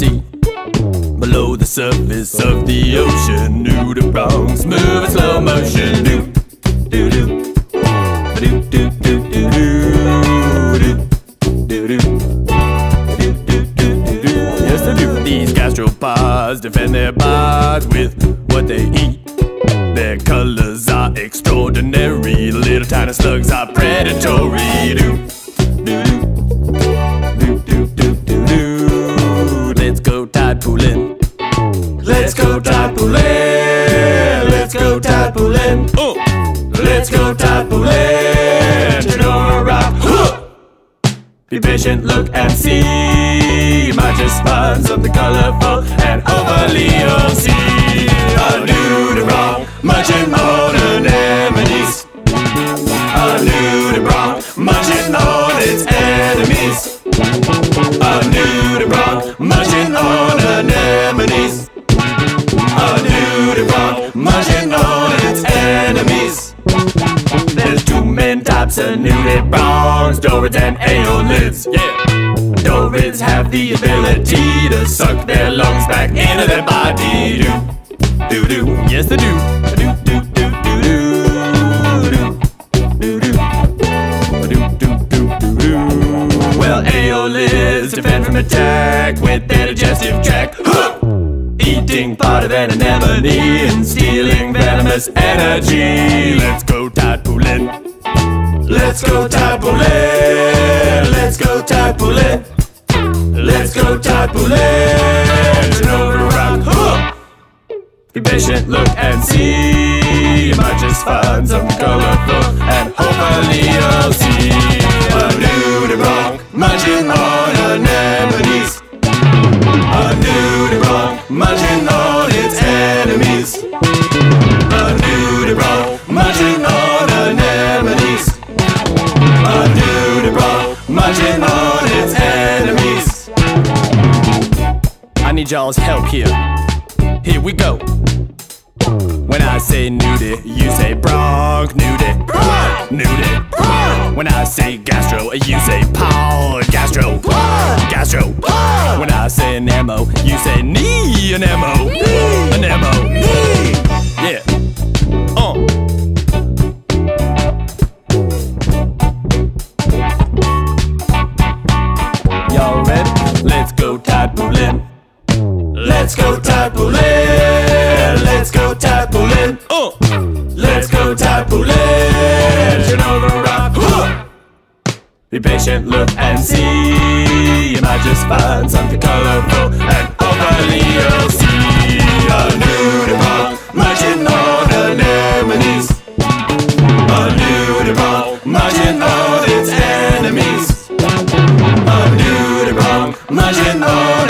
below the surface of the ocean. Nudibranchs, move in slow motion. Do, do, do. Yes, they do. These gastropods defend their bodies with what they eat. Their colors are extraordinary. Little tiny slugs are predatory. Do, pooling. Oh. Uh. Let's go. Turn rock. Huh. Be patient, look and see. Might just find something colorful and overly you'll types of nudibranchs, Dorids and Aeolids. Yeah. Dorids have the ability to suck their lungs back into their body. Do, do, do. Yes, they do. Do, do, do, do, do. Do, do, do. Do, do, do, do, do. Well, Aeolids defend from attack with their digestive tract. Huh! Eating part of an anemone and stealing venomous energy. Let's go tide pooling. Let's go tide. Let's go tide. Let's go pooling. Turn over rock. Huh! Be patient, look and see. You might just find something colorful and hopefully you'll see a nudibranch munching on anemones. A nudibranch munching on its enemies. Munching on its enemies. I need y'all's help here. Here we go. When I say nudie, you say bronc nudie. Nudie. When I say gastro, you say pow gastro. Gastro. When I say anemo, you say knee anemo. Let's go pooling. Let's go tide pooling. Uh. Let's go pooling. Turn over rock. Huh. Be patient, look and see. You might just find something colorful and overly you'll see a nudibranch munching on anemones. A nudibranch munching on its enemies. A nudibranch munching on.